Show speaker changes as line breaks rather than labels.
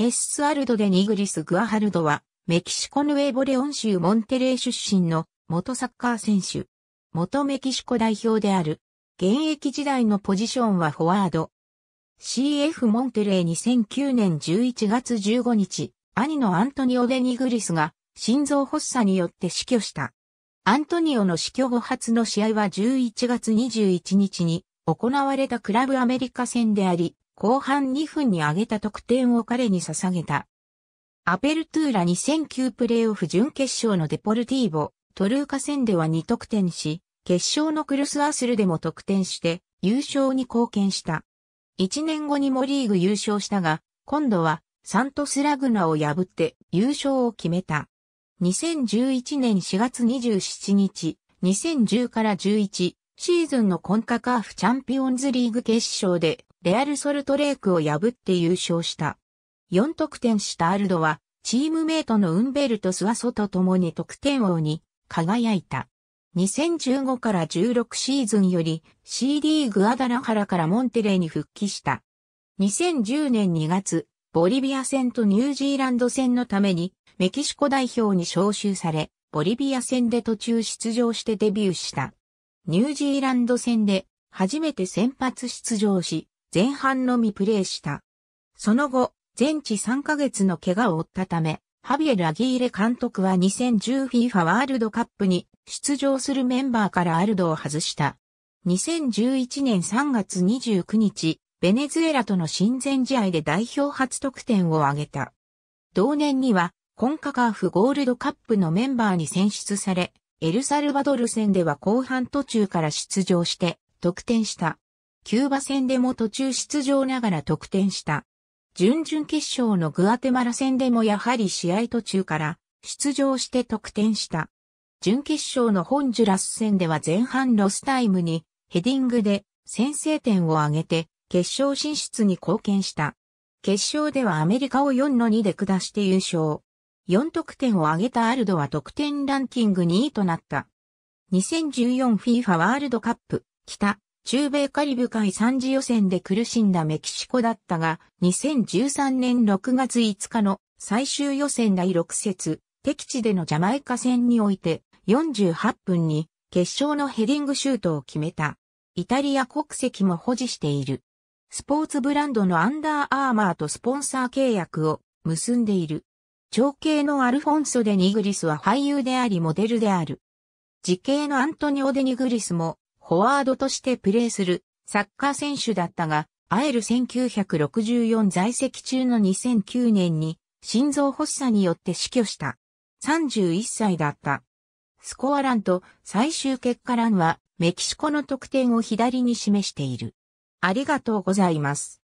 ヘッス・アルド・デ・ニグリス・グアハルドは、メキシコヌエボレオン州モンテレー出身の元サッカー選手。元メキシコ代表である。現役時代のポジションはフォワード。CF モンテレー2009年11月15日、兄のアントニオ・デ・ニグリスが心臓発作によって死去した。アントニオの死去後初の試合は11月21日に行われたクラブアメリカ戦であり、後半2分に上げた得点を彼に捧げた。アペルトゥーラ2009プレーオフ準決勝のデポルティーボ、トルーカ戦では2得点し、決勝のクルスアスルでも得点して優勝に貢献した。1年後にもリーグ優勝したが、今度はサントスラグナを破って優勝を決めた。2011年4月27日、2010から11シーズンのコンカカーフチャンピオンズリーグ決勝でレアルソルトレークを破って優勝した。4得点したアルドはチームメイトのウンベルト・スワソと共に得点王に輝いた。2015から16シーズンより CD グアダラハラからモンテレーに復帰した。2010年2月、ボリビア戦とニュージーランド戦のためにメキシコ代表に招集され、ボリビア戦で途中出場してデビューした。ニュージーランド戦で初めて先発出場し、前半のみプレーした。その後、全治3ヶ月の怪我を負ったため、ハビエル・アギーレ監督は 2010FIFA ワールドカップに出場するメンバーからアルドを外した。2011年3月29日、ベネズエラとの親善試合で代表初得点を挙げた。同年にはコンカカーフゴールドカップのメンバーに選出され、エルサルバドル戦では後半途中から出場して得点した。キューバ戦でも途中出場ながら得点した。準々決勝のグアテマラ戦でもやはり試合途中から出場して得点した。準決勝のホンジュラス戦では前半ロスタイムにヘディングで先制点を挙げて決勝進出に貢献した。決勝ではアメリカを4の2で下して優勝。4得点を挙げたアルドは得点ランキング2位となった。2014FIFA ワールドカップ北中米カリブ海3次予選で苦しんだメキシコだったが、2013年6月5日の最終予選第6節、敵地でのジャマイカ戦において48分に決勝のヘディングシュートを決めた。イタリア国籍も保持している。スポーツブランドのアンダーアーマーとスポンサー契約を結んでいる。長兄のアルフォンソ・デ・ニグリスは俳優でありモデルである。自系のアントニオ・デ・ニグリスもフォワードとしてプレーするサッカー選手だったが、アエル1964在籍中の2009年に心臓発作によって死去した。31歳だった。スコアランと最終結果欄はメキシコの得点を左に示している。ありがとうございます。